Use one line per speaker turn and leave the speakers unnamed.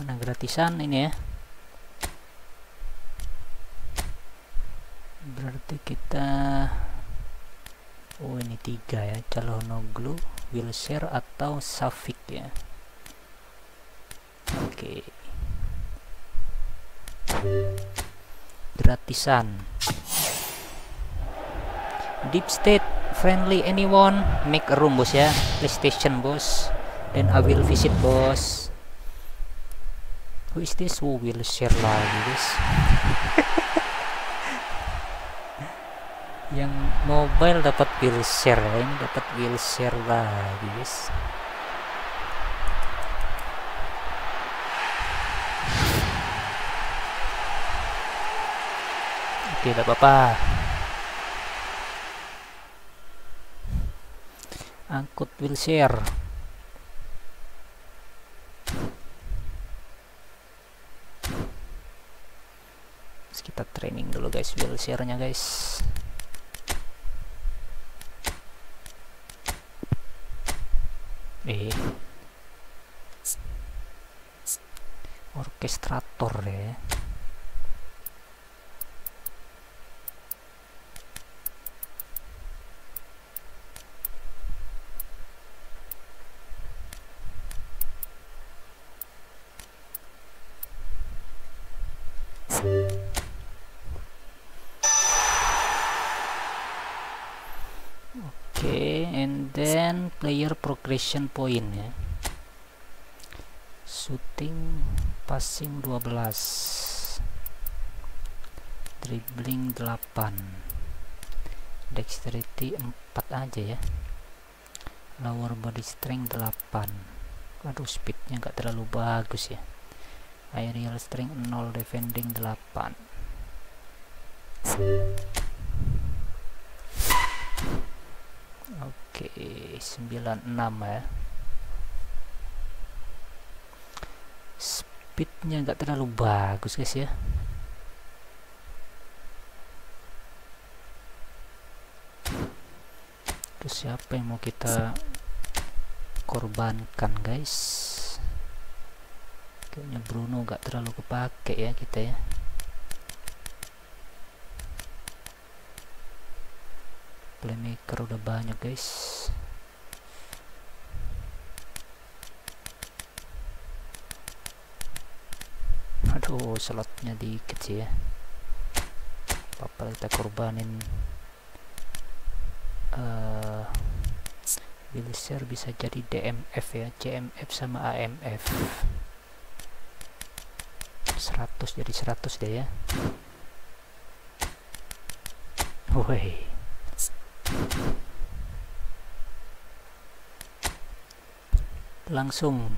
mana gratisan ini ya? Berarti kita oh ini tiga ya Calonoglu Wilshire atau Safik ya? Oke. Okay. gratisan. Deep state friendly anyone? Make a room bos ya. PlayStation bos. Dan I will visit bos who is this who will share lagi guys yang mobile dapat share ya ini dapat share lagi guys oke tidak apa-apa. Angkut will kita training dulu guys share nya guys. Eh. Orkestrator ya okay and then player progression point ya. Shooting passing 12 dribbling 8 dexterity 4 aja ya. Lower body strength 8 aduh speednya nggak terlalu bagus ya. Aerial strength 0 defending 8 Oke, 96 ya. Speednya nggak terlalu bagus guys ya. Terus siapa yang mau kita korbankan guys? Kayaknya Bruno nggak terlalu kepake ya kita ya. Playmaker udah banyak guys. Aduh slotnya dikit sih ya. Apa kita korbanin uh, Wilshire bisa jadi DMF ya. CMF sama AMF 100 jadi 100 deh ya. Woi langsung